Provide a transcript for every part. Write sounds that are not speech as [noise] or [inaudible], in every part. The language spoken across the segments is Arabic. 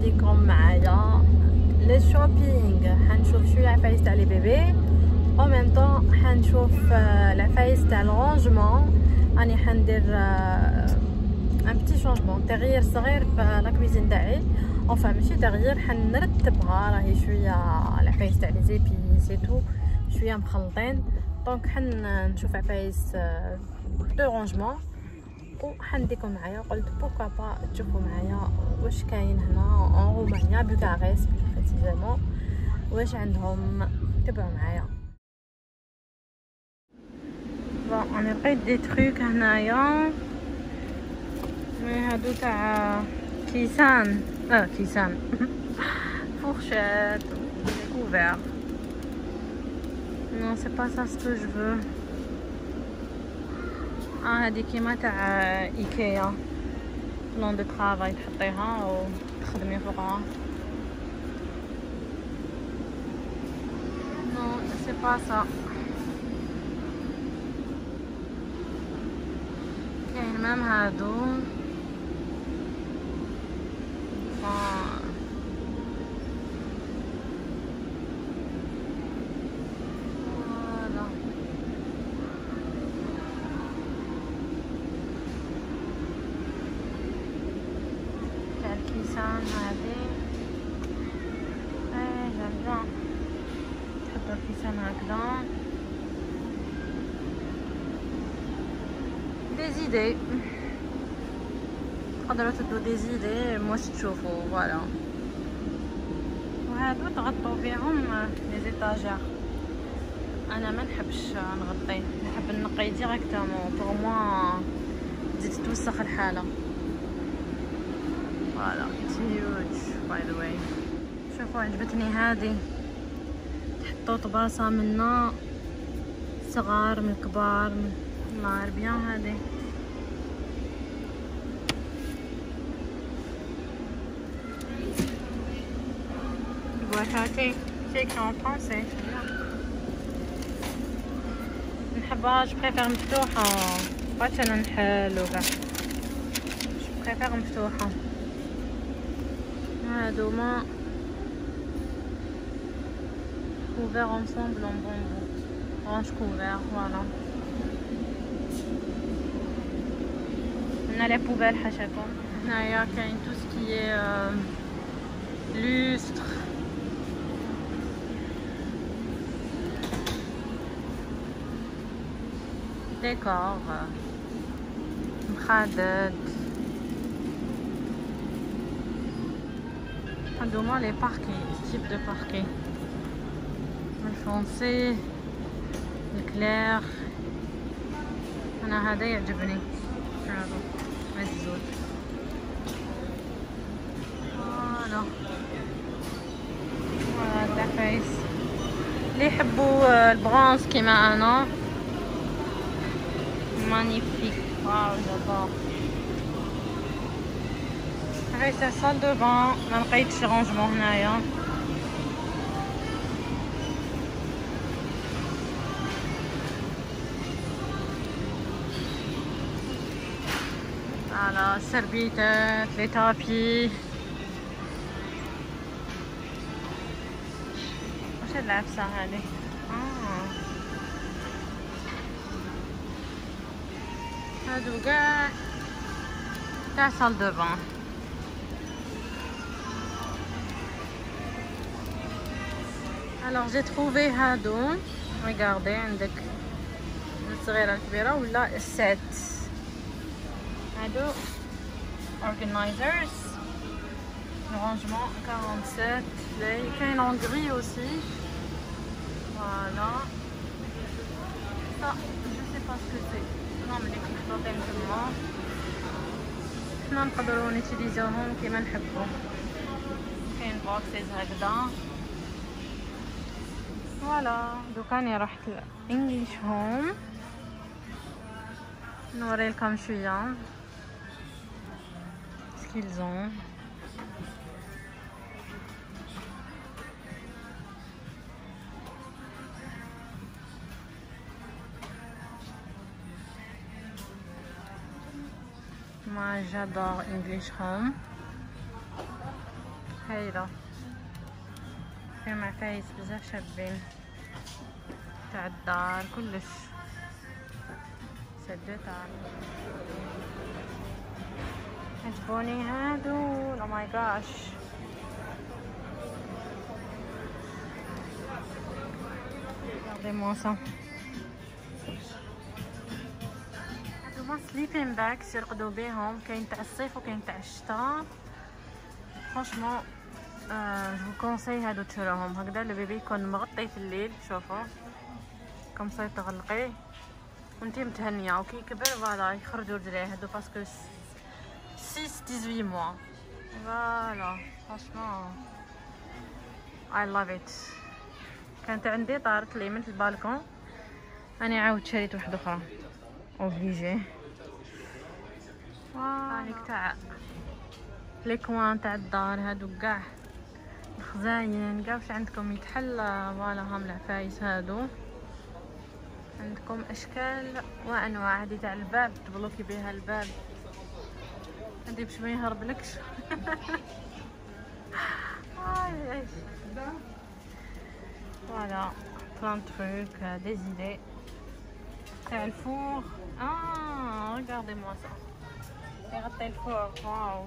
نوديكم معايا للشوبينغ حنشوف شويه عفايس تاع لي بيبي او ميم طون حنشوف العفايس تاع الرونجمون راني حندير ان بتي شونجمون تغيير صغير في لا كويزين تاعي اونفا ماشي تغيير حنرتبها راهي شويه العفايس تاع لي زيبي سي تو شويه مخلطين دونك حنشوف عفايس دو رونجمون وحنديكم معايا قلت بوكا با تشوفوا معايا واش كاين هنا اون رومانيا بوكاريست بريسيزمون واش عندهم تبعوا معايا بون انا لقيت دي تروك هنايا مي هادو تاع كيسان اه كيسان [laughs] fourchette découvert non c'est pas ça ce que je veux آه هادي كيما تاع إيكيا. لون دو طرافاي تحطيها وتخدمي فوقها. نو سي با سا كاين مام هادو. الكيسان هذه إيه جميلة تحطوا الكيسان هكذا des idées تقدروا تدوا des idées مش تشوفوا voilà وهادو تغطوا بهم les étagères أنا ما نحبش نغطي نحب نقي directement pour moi تزيد توسخ الحاله Voilà huge by the way شوفوا عجبتني هذه. تحطوا طباسة منا صغار من كبار من نار. Bien هذه. C'est écrit en français. نحبها je préfère مفتوحة بغيتش أنا نحل وكاع جو بريفير مفتوحة Saint-Domingue couvert ensemble en bambou. Orange couvert, voilà. On a la poubelle à chacun. D'ailleurs, il y a tout ce qui est euh, lustre. Décor. Euh, Bradette. ديكور مخادد هادوما لي باركي تيب دو باركي الفونسي الكلير انا هذا يعجبني هذا مزود فوالا فوالا فايس اللي يحبوا البرونز كيما انا مانيفيك واو جادور هاي سا سال دو بان ما لقيتش رونجمون هنايا فوالا السربيتات لي تابي واش هاد العفسة هادي آه. هادو كاع تاع سال دو بان Alors j'ai trouvé هادو regardez عندك الصغيرة الكبيرة ولا السات هادو organizers. Rangement 47 il كاين en gris aussi. Voilà. Ça je sais pas ce que c'est. Non mais les تما حنا نقدروا نوتيليزيوهم كيما نحبوا كاين boxes هكذا voilà دوكا راني رحت ل English Home نوريلكم شوية سكيلز اون Moi j'adore English Home. هايلة فيهم عفايس بزاف شابين. تاع الدار كلش. سديتها عجبوني هادو. Oh my gosh regardez-moi ça هادوما sleeping bags يرقدوا بيهم كاين تاع الصيف وكاين تاع الشتاء franchement je conseille هادو تشراهم. هكذا ال bébé يكون مغطي في الليل شوفوا comme ça تغلقيه وانتي متهنية. وكي يكبر voilà يخرجوا رجليه هادو parce que 6 18 mois. Voilà franchement I love it كانت عندي طارت لي من البالكون. أنا عاود شريت واحدة أخرى. obligé هذيك تاع les coins تاع الدار هادو كاع. الخزاين كاع واش عندكم يتحل voilà هام العفايس هادو. عندكم أشكال وأنواع. هذه تاع الباب تبلوكي بها الباب. هذه باش ما يهربلكش [laughs] voilà plein trucs des idées تاع ال four آه regardez-moi ça يغطي ال four wow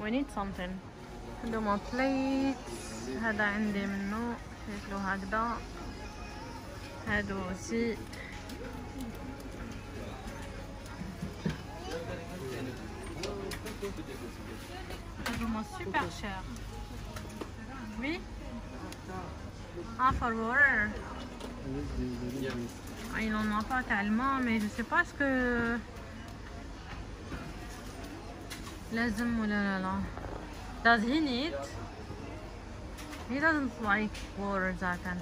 we need something هادوما بليت هذا عندي منه شكله هكذا هادو سي هادوما سوبر شير Oui Ah, for water. Ah, il en a pas tellement, mais je sais pas ce que... لازم ولا لا لا Does he need? He doesn't like water zaten.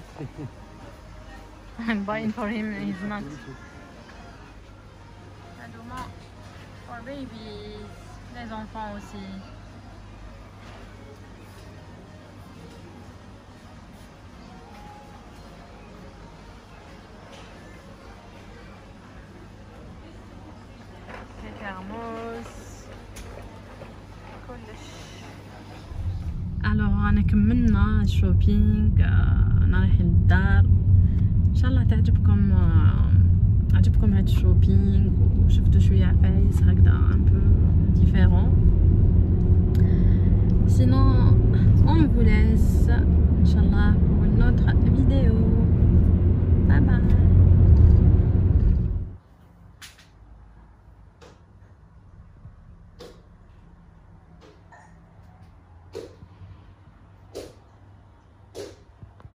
[laughs] I'm buying for him he's not. هادوما for babies, les enfants aussi. الوغ انا كملنا الشوبينغ انا رايحين للدار ان شاء الله تعجبكم عجبكم هاد الشوبينغ وشفتوا شويه عفايس هكذا ان بو ديفيرون سينون on vous laisse ان شاء الله pour une autre vidéo bye bye